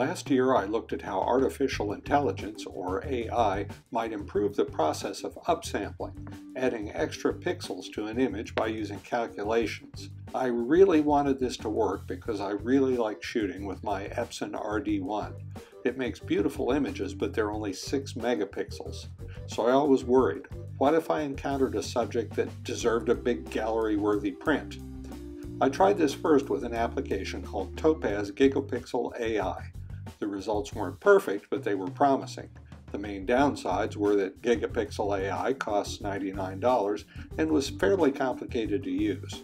Last year I looked at how artificial intelligence, or AI, might improve the process of upsampling, adding extra pixels to an image by using calculations. I really wanted this to work because I really like shooting with my Epson RD1. It makes beautiful images, but they're only 6 megapixels. So I always worried, what if I encountered a subject that deserved a big gallery-worthy print? I tried this first with an application called Topaz Gigapixel AI. The results weren't perfect, but they were promising. The main downsides were that Gigapixel AI costs $99 and was fairly complicated to use.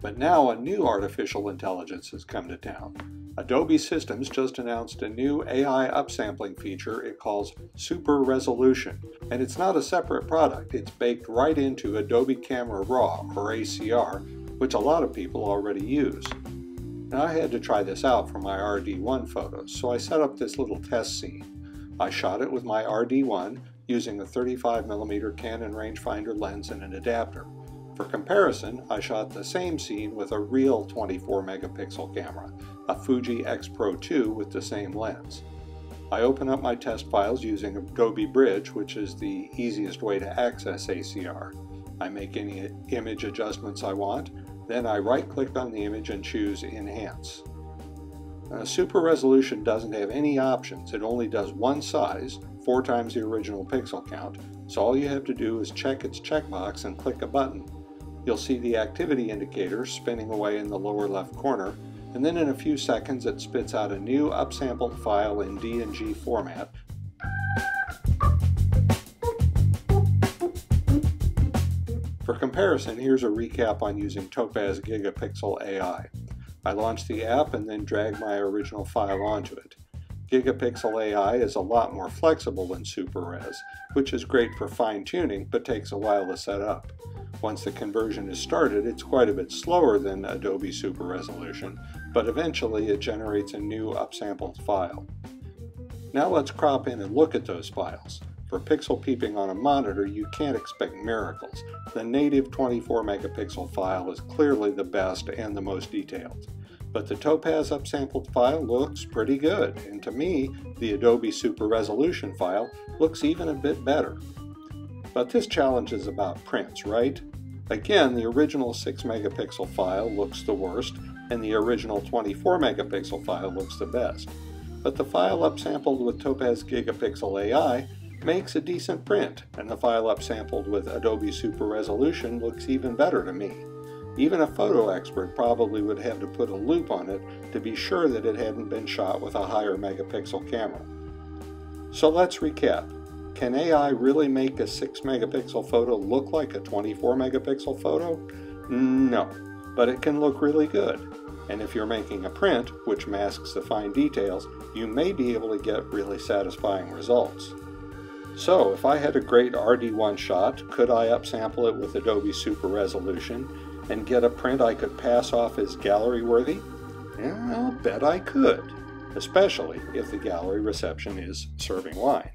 But now a new artificial intelligence has come to town. Adobe Systems just announced a new AI upsampling feature it calls Super Resolution, and it's not a separate product, it's baked right into Adobe Camera Raw, or ACR, which a lot of people already use. Now I had to try this out for my RD1 photos, so I set up this little test scene. I shot it with my RD1 using a 35mm Canon rangefinder lens and an adapter. For comparison, I shot the same scene with a real 24 megapixel camera, a Fuji X Pro 2 with the same lens. I open up my test files using Adobe Bridge, which is the easiest way to access ACR. I make any image adjustments I want, then I right-click on the image and choose Enhance. Uh, Super Resolution doesn't have any options. It only does one size, four times the original pixel count, so all you have to do is check its checkbox and click a button. You'll see the activity indicator spinning away in the lower left corner, and then in a few seconds it spits out a new upsampled file in DNG format For comparison, here's a recap on using Topaz Gigapixel AI. I launch the app and then drag my original file onto it. Gigapixel AI is a lot more flexible than SuperRes, which is great for fine-tuning but takes a while to set up. Once the conversion is started, it's quite a bit slower than Adobe Super Resolution, but eventually it generates a new upsampled file. Now let's crop in and look at those files. For pixel peeping on a monitor, you can't expect miracles. The native 24 megapixel file is clearly the best and the most detailed. But the Topaz upsampled file looks pretty good, and to me, the Adobe Super Resolution file looks even a bit better. But this challenge is about prints, right? Again, the original 6 megapixel file looks the worst, and the original 24 megapixel file looks the best. But the file upsampled with Topaz Gigapixel AI makes a decent print, and the file upsampled with Adobe Super Resolution looks even better to me. Even a photo expert probably would have to put a loupe on it to be sure that it hadn't been shot with a higher megapixel camera. So let's recap. Can AI really make a 6 megapixel photo look like a 24 megapixel photo? No, but it can look really good. And if you're making a print, which masks the fine details, you may be able to get really satisfying results. So if I had a great RD1 shot, could I upsample it with Adobe Super Resolution and get a print I could pass off as gallery worthy? Yeah, I'll bet I could, especially if the gallery reception is serving wine.